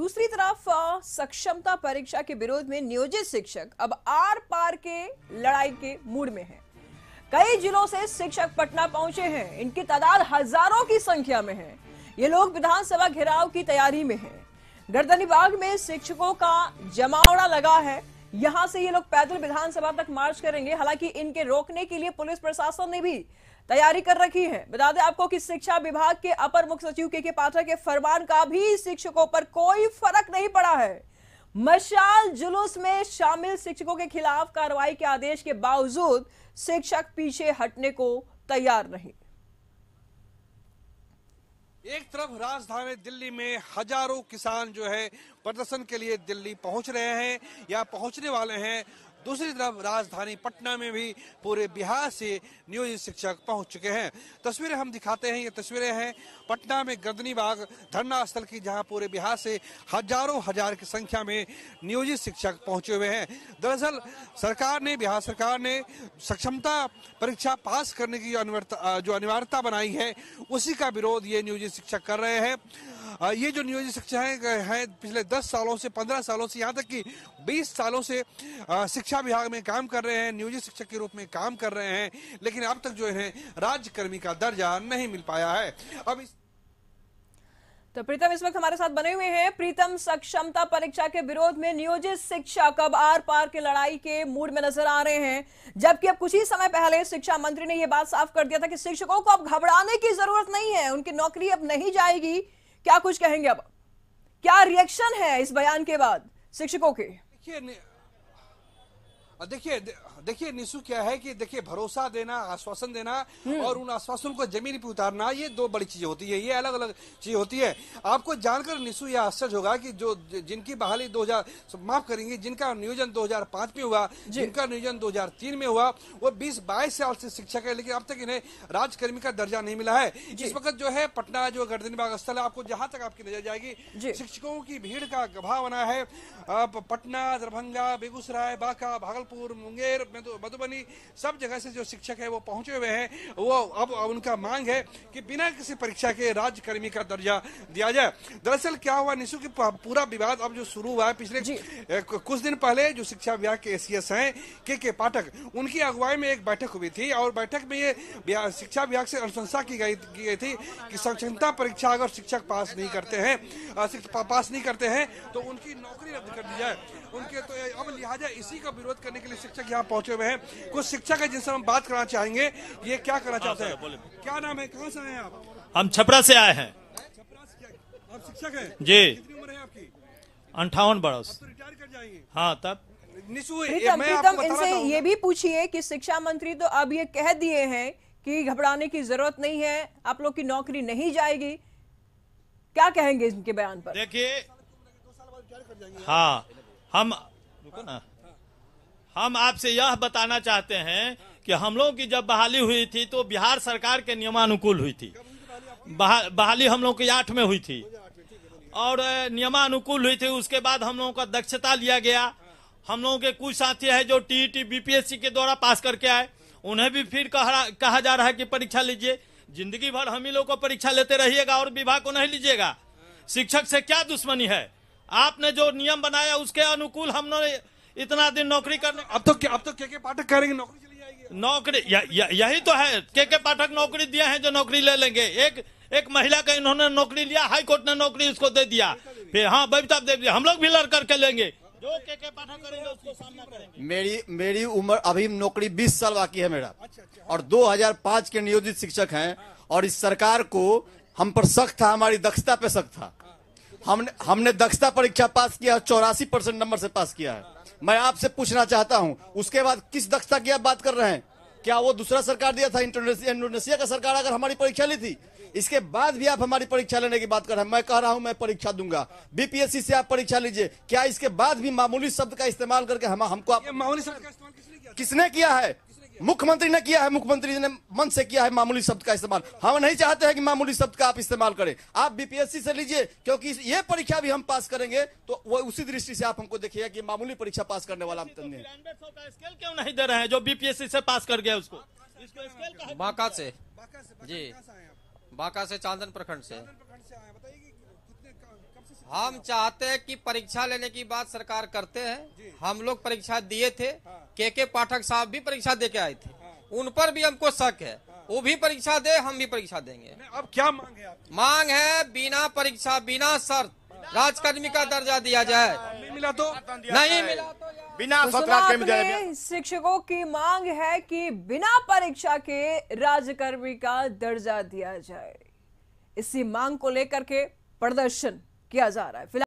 दूसरी तरफ़ सक्षमता परीक्षा के विरोध में नियोजित शिक्षक अब आर पार के लड़ाई के मूड में हैं। कई जिलों से शिक्षक पटना पहुँचे हैं इनकी तादाद हज़ारों की संख्या में है ये लोग विधानसभा घेराव की तैयारी में हैं। गर्दनी बाग में शिक्षकों का जमावड़ा लगा है यहाँ से ये लोग पैदल विधानसभा तक मार्च करेंगे। हालाँकि इनके रोकने के लिए पुलिस प्रशासन ने भी तैयारी कर रखी है। बता दें आपको कि शिक्षा विभाग के अपर मुख्य सचिव के के पाठक के फरमान का भी शिक्षकों पर कोई फ़र्क नहीं पड़ा है। मशाल जुलूस में शामिल शिक्षकों के खिलाफ कार्रवाई के आदेश के बावजूद शिक्षक पीछे हटने को तैयार नहीं। एक तरफ़ राजधानी दिल्ली में हज़ारों किसान जो है प्रदर्शन के लिए दिल्ली पहुँच रहे हैं या पहुँचने वाले हैं। दूसरी तरफ़ राजधानी पटना में भी पूरे बिहार से नियोजित शिक्षक पहुँच चुके हैं। तस्वीरें हम दिखाते हैं, ये तस्वीरें हैं पटना में गर्दनी बाग धरना स्थल की, जहाँ पूरे बिहार से हज़ारों हज़ार की संख्या में नियोजित शिक्षक पहुँचे हुए हैं। दरअसल सरकार ने, बिहार सरकार ने सक्षमता परीक्षा पास करने की जो अनिवार्यता बनाई है, उसी का विरोध ये नियोजित शिक्षक कर रहे हैं। ये जो नियोजित शिक्षक हैं पिछले 10 सालों से 15 सालों से, यहाँ तक कि 20 सालों से शिक्षा विभाग में काम कर रहे हैं नियोजित शिक्षक के रूप में काम कर रहे हैं, लेकिन अब तक जो है, राज्यकर्मी का दर्जा नहीं मिल पाया है। अब इस तो प्रीतम इस वक्त हमारे साथ बने हुए हैं। प्रीतम, सक्षमता परीक्षा के विरोध में नियोजित शिक्षक अब आर पार के लड़ाई के मूड में नज़र आ रहे हैं? जबकि अब कुछ ही समय पहले शिक्षा मंत्री ने यह बात साफ़ कर दिया था कि शिक्षकों को अब घबराने की ज़रूरत नहीं है। उनकी नौकरी अब नहीं जाएगी। क्या कुछ कहेंगे अब? क्या रिएक्शन है इस बयान के बाद शिक्षकों के? देखिए देखिए देखिए निशु क्या है कि देखिए भरोसा देना आश्वासन देना और उन आश्वासन को ज़मीन पे उतारना ये दो बड़ी चीज़ें होती है ये अलग अलग चीज़ होती है। आपको जानकर निशु यह आश्चर्य होगा कि जो जिनकी बहाली 2000 माफ़ करेंगे जिनका नियोजन 2005 में हुआ जिनका नियोजन 2003 में हुआ वो 20-22 साल से शिक्षक है लेकिन अब तक इन्हें राजकर्मी का दर्जा नहीं मिला है। इस वक्त जो है पटना जो गर्दनी बाग स्थल है आपको जहाँ तक आपकी नज़र जाएगी शिक्षकों की भीड़ का गवाह बना है। पटना दरभंगा बेगूसराय बांका भागलपुर मुंगेर मधुबनी सब जगह से जो शिक्षक है वो पहुँचे हुए हैं। वो अब उनका मांग है कि बिना किसी परीक्षा के राज्यकर्मी का दर्जा दिया जाए। दरअसल क्या हुआ निशु की पूरा विवाद अब जो शुरू हुआ है पिछले कुछ दिन पहले जो शिक्षा विभाग के एसीएस हैं के के पाठक उनकी अगुवाई में एक बैठक हुई थी और बैठक में ये शिक्षा विभाग से अनुशंसा की गई की गई थी कि सक्षमता परीक्षा अगर शिक्षक पास नहीं करते हैं पास नहीं करते हैं तो उनकी नौकरी रद्द कर दी जाए। उनके तो अब लिहाजा इसी का विरोध करने के लिए शिक्षक यहाँ पहुँचे हुए हैं। कुछ शिक्षक है जिनसे हम बात करना चाहेंगे। ये क्या करना चाहते हैं? क्या नाम है? कहाँ से आए आप? हम छपरा से आए हैं। छपरा से आप शिक्षक हैं? जी। कितनी उम्र है आपकी? अंठावन बरस। तो रिटायर कर जाएँगे। हाँ तब। प्रीतम प्रीतम इनसे ये भी पूछिए कि शिक्षा मंत्री तो अब ये कह दिए हैं कि घबराने की ज़रूरत नहीं है आप लोग की नौकरी नहीं जाएगी। क्या कहेंगे इनके बयान पर? देखिए हाँ हम रुको ना। हम आपसे यह बताना चाहते हैं कि हम लोग की जब बहाली हुई थी तो बिहार सरकार के नियमानुकूल हुई थी। बहा- बहाली हम लोग की आठ में हुई थी। और नियमानुकूल हुई थी उसके बाद हम लोगों का दक्षता लिया गया। हम लोगों के कुछ साथी है जो टी टीईटी बीपीएससी के द्वारा पास करके आए। उन्हें भी फिर कहा, कहा जा रहा है कि परीक्षा लीजिए। ज़िंदगी भर हम ही लोग को परीक्षा लेते रहिएगा और विभाग को नहीं लीजिएगा। शिक्षक से क्या दुश्मनी है? आपने जो नियम बनाया उसके अनुकूल हमने इतना दिन नौकरी करने अब तो क्या अब तो के के पाठक कह रहे हैं कि नौकरी चली जाएगी। नौकरी य, य, यही तो है। के के पाठक नौकरी दिए है जो नौकरी ले लेंगे। एक एक महिला का इन्होंने नौकरी लिया हाई कोर्ट ने नौकरी उसको दे दिया। फिर हाँ बबीता दे दिया हम लोग भी लड़ करके लेंगे। जो के के पाठक करेंगे उसको सामना करेंगे। मेरी मेरी उम्र अभी नौकरी 20 साल बाकी है मेरा। और 2005 के नियोजित शिक्षक हैं और इस सरकार को हम पर शक था हमारी दक्षता पे शक था। हमने हमने दक्षता परीक्षा पास किया चौरासी परसेंट नंबर से पास किया है। मैं आपसे पूछना चाहता हूँ उसके बाद किस दक्षता की आप बात कर रहे हैं? क्या वो दूसरा सरकार दिया था इंडोनेशिया इंडोनेशिया का सरकार अगर हमारी परीक्षा ली थी? इसके बाद भी आप हमारी परीक्षा लेने की बात कर रहे हैं। मैं कह रहा हूँ मैं परीक्षा दूँगा। बीपीएससी से आप परीक्षा लीजिए। क्या इसके बाद भी मामूली शब्द का इस्तेमाल करके हम हमको आप ये मामूली शब्द का इस्तेमाल किसने किया? किसने किया है? मुख्यमंत्री ने किया है मुख्यमंत्री ने मन से किया है मामूली शब्द का इस्तेमाल। हम नहीं चाहते हैं कि मामूली शब्द का आप इस्तेमाल करें। आप बीपीएससी से लीजिए क्योंकि ये परीक्षा भी हम पास करेंगे तो वो उसी दृष्टि से आप हमको देखिएगा कि मामूली परीक्षा पास करने वाला हम तो है। का स्केल क्यों नहीं दे रहे हैं जो बीपीएससी से पास कर गया उसको? इसको स्केल का है। बांका से। बांका से- बांका जी। बांका से चांदन प्रखंड से। प्रखंड से आए हैं। बताइए कि कितने कब से हम चाहते हैं कि परीक्षा लेने की बात सरकार करते हैं। हम लोग परीक्षा दिए थे। के के पाठक साहब भी परीक्षा दे के आए थे। उन पर भी हमको शक है। वो भी परीक्षा दे हम भी परीक्षा देंगे। अब क्या मांग है आपकी? मांग है बिना परीक्षा बिना शर्त राजकर्मी का दर्जा दिया जाए। नहीं मिला तो? नहीं मिला तो बिना तो के मिले शिक्षकों की मांग है कि बिना परीक्षा के राजकर्मी का दर्जा दिया जाए। इसी मांग को लेकर के प्रदर्शन किया जा रहा है। फ़िलहाल